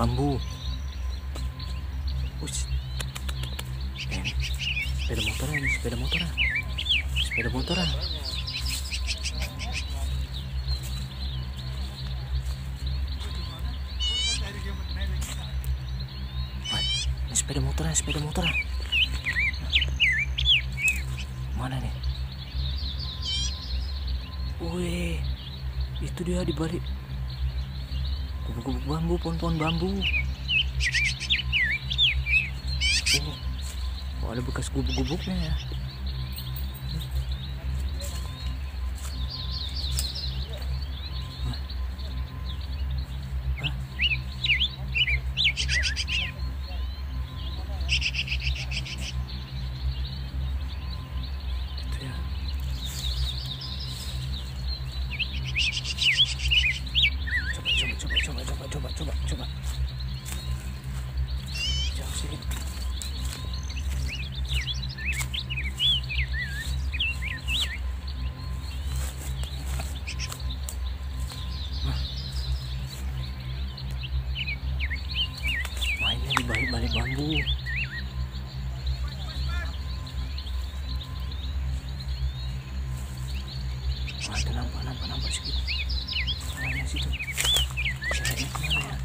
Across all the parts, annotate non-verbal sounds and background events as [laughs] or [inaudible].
bambu. Ush. Sepeda motor ini sepeda motor sepeda motor ini sepeda motor sepeda motor mana nih? Wih, itu dia di balik gubuk-gubuk bambu, pohon-pohon bambu. Oh, oh ada bekas gubuk-gubuknya ya. Itu nampak, nampak, nampak sedikit. Mana situ? Ceweknya ke mana ya?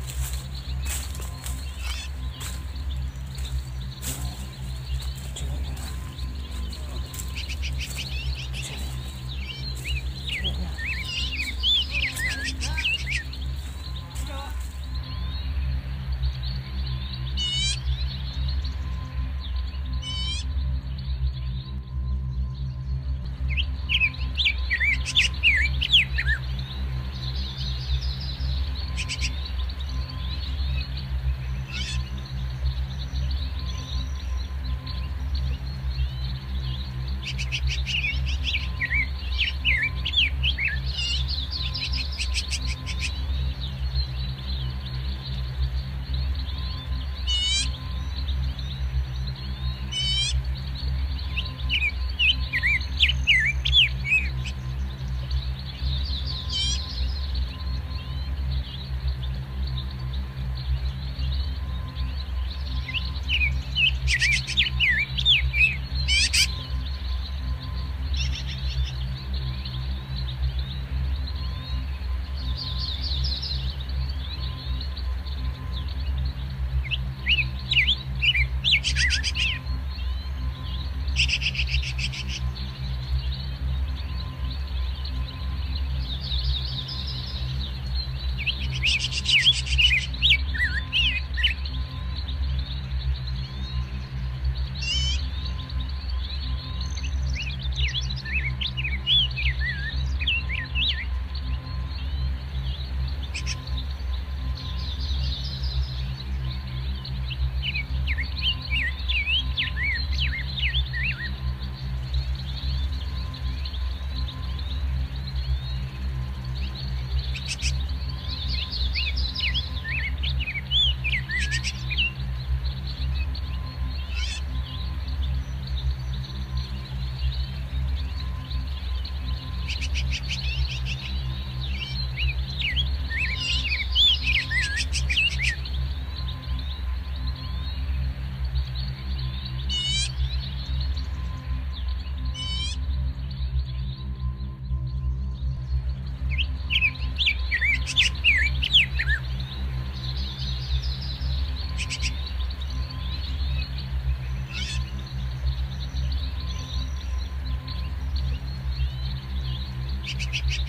Thank [laughs] you.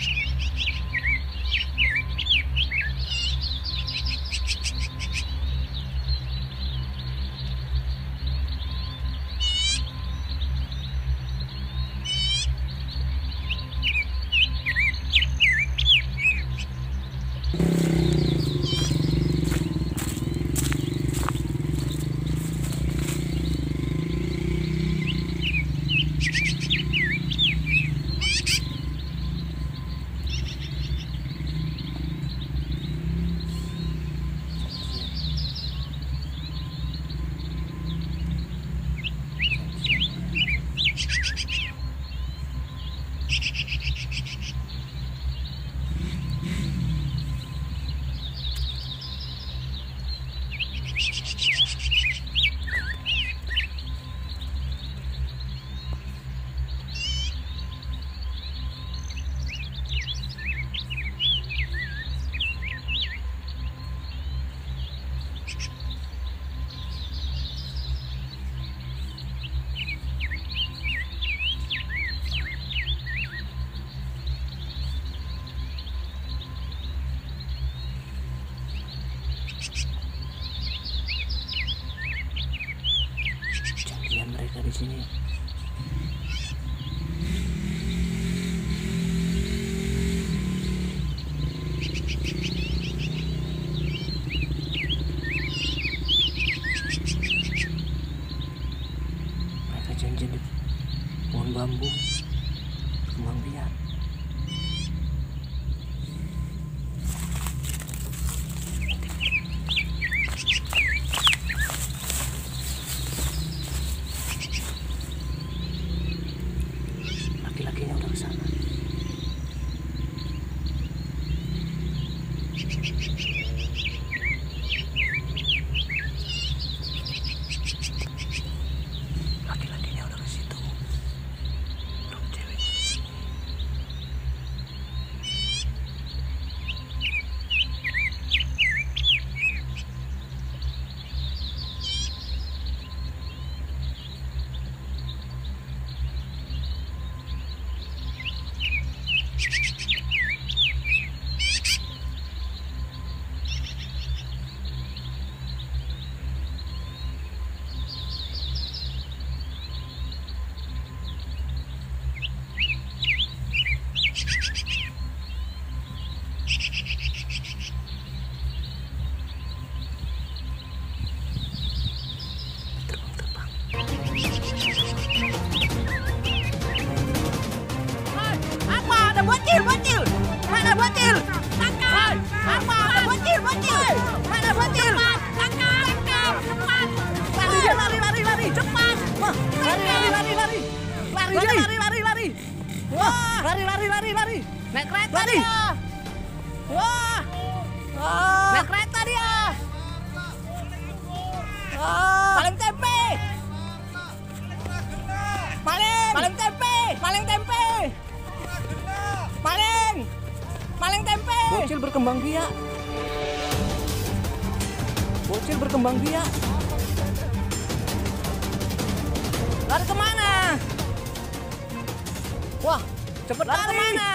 是是是。Lari, lari, lari, lari! Lari, lari, lari, lari! Wah, lari! Naik kereta dia! Wah! Paling tempe! Paling! Paling tempe! Paling tempe! Paling! Paling tempe! Bocil berkembang biak. Bocil berkembang biak. Lari ke mana? Wah, cepet Lari lari. ke mana?